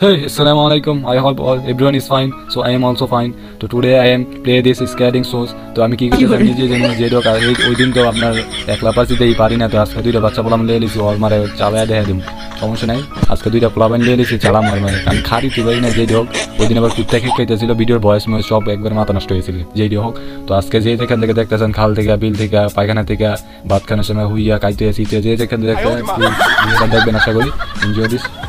Hey, assalamu alaikum. I hope all, everyone is fine. So I am also fine. So today I am play this scaring shows. তো আমি কি করতে নিজে জানি যে doc ওই দিন তো আপনার একলা পাশে দিই পারি না তো আজকে দুইটা বাচ্চা পোলাম লিয়ে লিছি ওর মারে চালায় দেখা দিম সমস্যা নাই আজকে দুইটা পোলাবান লিয়ে লিছি চালাম ওর মারে আমি খারি তুই পারি না যেই হোক ওই দিন আবার কুত্তা খেয়ে খাইতেছিল ভিডিওর বয়স ময়স সব একবার মাথা নষ্ট হয়েছিল যেই হোক তো আজকে যে যেখান থেকে দেখতেছেন খাল থেকে বিল থেকে পায়খানা থেকে ভাত খানোর সময় হুইয়া কাইতে শীতে যে যেখান থেকে দেখবেন আশা করি এনজয় দিস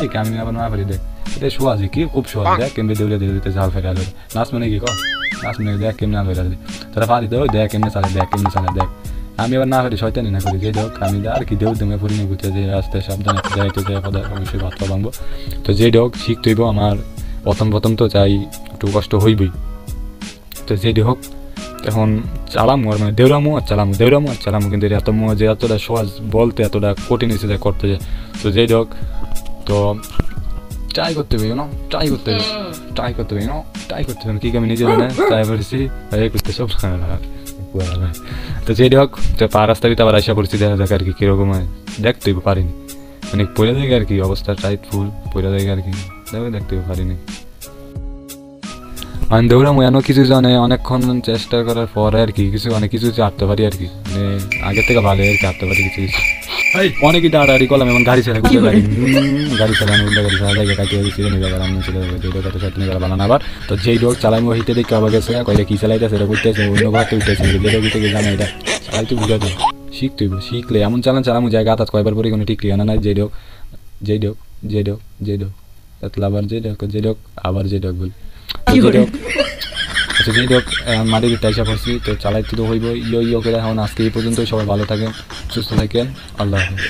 দেখ আমি আবার না পারি দেখ এটা শোয়া আছে কি খুব শোয়া দেখ কেমনে দেউলে দিতে দিতে জাল ফেলে আলো নাচ মানে কি ক নাচ মানে দেখ কেমনে আলো ফেলে তোরা পারি তো দেখ কেমনে চালে দেখ কেমনে চালে দেখ আমি আবার না পারি শয়তানি না করি যে দেখ আমি আর কি দেউ তুমি ফুরি নিয়ে যে রাস্তায় সাবধানে যাইতে যাই কথা অবশ্যই ভাত ভাঙবো তো যে ডক শিখতে হইব আমার প্রথম প্রথম তো চাই একটু কষ্ট হইবই তো যেটি হোক এখন চালামু আর মানে দেউরামু আর চালামু, দেউরামু আর চালামু কিন্তু এত যে এতটা সহজ বলতে এতটা কঠিন এসে যায় করতে যায় তো যেই হোক, তো ট্রাই করতে হবে না ট্রাই করতে হবে ট্রাই করতে হবে না ট্রাই করতে হবে। কি আমি নিজে জানে ট্রাই করেছি, এই করতে সব তো যেই হোক, তো পা রাস্তা ভিতরে আবার আসা পড়ছি, দেখা যাক আর কি কীরকম হয়। দেখতে পারিনি। মানে পড়ে দেখে আর কি অবস্থা টাইট ফুল পড়ে দেখে আর কি, দেখে, দেখতে পারিনি। আমি দৌড়াম এমন কিছু জানে অনেকক্ষণ চেষ্টা করার পরে আর কি কিছু অনেক কিছু আটতে পারি আর কি। মানে আগের থেকে ভালো আর কি আটতে পারি কিছু। কিছু অনেকই দাঁড়াড়ি করলাম এমন গাড়ি চালাই গাড়ি গাড়ি চালানো উল্টা গাড়ি চালা জায়গা কাটিয়ে দিচ্ছি নিয়ে যাবার আমি ছিল যেটা কথা সাথে নিয়ে বানানো আবার। তো যেই ডোক চালাই হিতে দেখে আবার গেছে কয়টা কি চালাইতেছে এটা করতেছে অন্য ঘরতে উঠতেছে যেটা উঠে জানে এটা। চালাই তো বুঝা দেয় শিখতে হইব শিখলে এমন চালান চালামু জায়গা আতাত কয়বার পরে কোনো ঠিক ঠিকানা নাই যেই ডোক যেই ডোক যেই ডোক যেই ডোক তাতলা আবার যেই ডোক যেই ডোক আবার যেই ডোক বল। আচ্ছা যাই হোক ভিতরে এসে পড়ছি তো চালাইতে তো হইব। ইয়ো ইয়ো করে এখন আজকে এই পর্যন্ত সবাই ভালো থাকেন সুস্থ থাকেন। আল্লাহ হাফেজ।